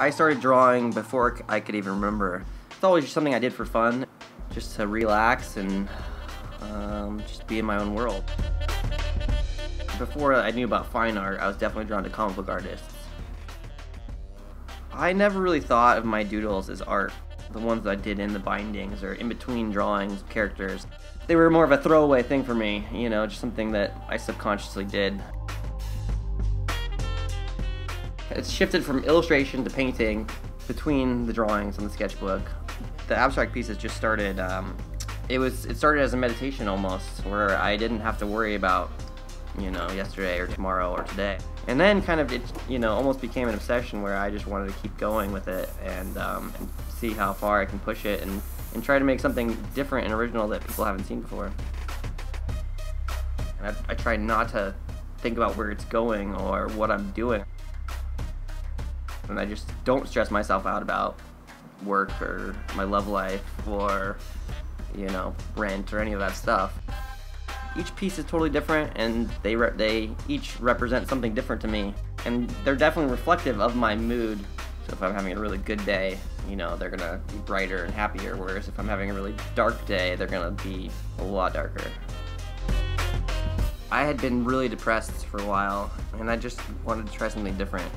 I started drawing before I could even remember. It's always just something I did for fun, just to relax and um, just be in my own world. Before I knew about fine art, I was definitely drawn to comic book artists. I never really thought of my doodles as art. The ones that I did in the bindings or in between drawings characters. They were more of a throwaway thing for me, you know, just something that I subconsciously did. It's shifted from illustration to painting between the drawings and the sketchbook. The abstract pieces just started, um, it was, it started as a meditation almost, where I didn't have to worry about, you know, yesterday or tomorrow or today. And then kind of it, you know, almost became an obsession where I just wanted to keep going with it and, um, and see how far I can push it and, and try to make something different and original that people haven't seen before. And I, I try not to think about where it's going or what I'm doing and I just don't stress myself out about work or my love life or you know rent or any of that stuff. Each piece is totally different, and they they each represent something different to me, and they're definitely reflective of my mood. So if I'm having a really good day, you know, they're gonna be brighter and happier. Whereas if I'm having a really dark day, they're gonna be a lot darker. I had been really depressed for a while, and I just wanted to try something different.